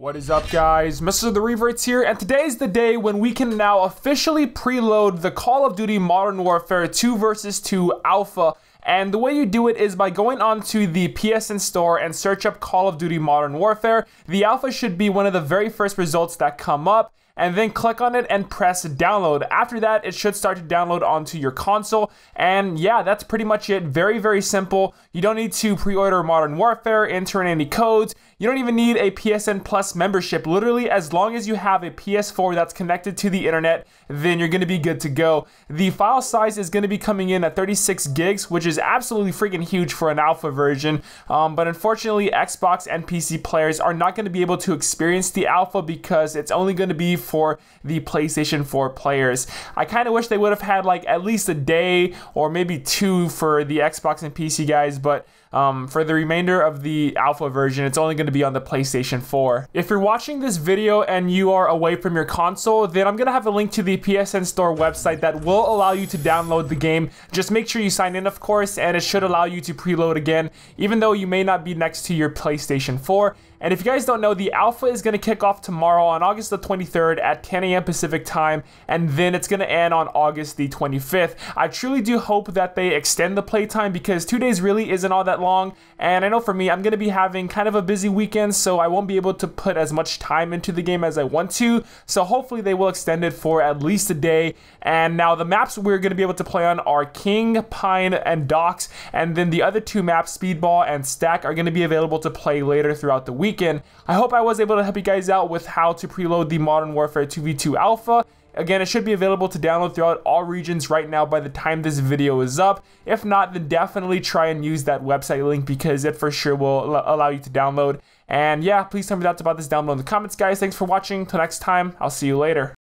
What is up guys, Mr. The Revertz here, and today is the day when we can now officially preload the Call of Duty Modern Warfare 2 vs 2 Alpha. And the way you do it is by going onto the PSN store and search up Call of Duty Modern Warfare. The alpha should be one of the very first results that come up and then click on it and press download. After that, it should start to download onto your console. And yeah, that's pretty much it. Very, very simple. You don't need to pre-order Modern Warfare, enter in any codes. You don't even need a PSN Plus membership. Literally, as long as you have a PS4 that's connected to the internet, then you're gonna be good to go. The file size is gonna be coming in at 36 gigs, which is absolutely freaking huge for an alpha version. Um, but unfortunately, Xbox and PC players are not gonna be able to experience the alpha because it's only gonna be for the PlayStation 4 players. I kind of wish they would have had like at least a day or maybe two for the Xbox and PC guys, but um, for the remainder of the alpha version, it's only going to be on the PlayStation 4. If you're watching this video and you are away from your console, then I'm going to have a link to the PSN Store website that will allow you to download the game. Just make sure you sign in, of course, and it should allow you to preload again, even though you may not be next to your PlayStation 4. And if you guys don't know, the alpha is going to kick off tomorrow on August the 23rd at 10 a.m. Pacific time, and then it's going to end on August the 25th. I truly do hope that they extend the playtime because two days really isn't all that long. And I know for me, I'm going to be having kind of a busy weekend, so I won't be able to put as much time into the game as I want to. So hopefully they will extend it for at least a day. And now the maps we're going to be able to play on are King, Pine, and Docks. And then the other two maps, Speedball and Stack, are going to be available to play later throughout the week weekend. I hope I was able to help you guys out with how to preload the Modern Warfare 2v2 Alpha. Again, it should be available to download throughout all regions right now by the time this video is up. If not, then definitely try and use that website link because it for sure will allow you to download. And yeah, please tell me thoughts about this down below in the comments, guys. Thanks for watching. Till next time, I'll see you later.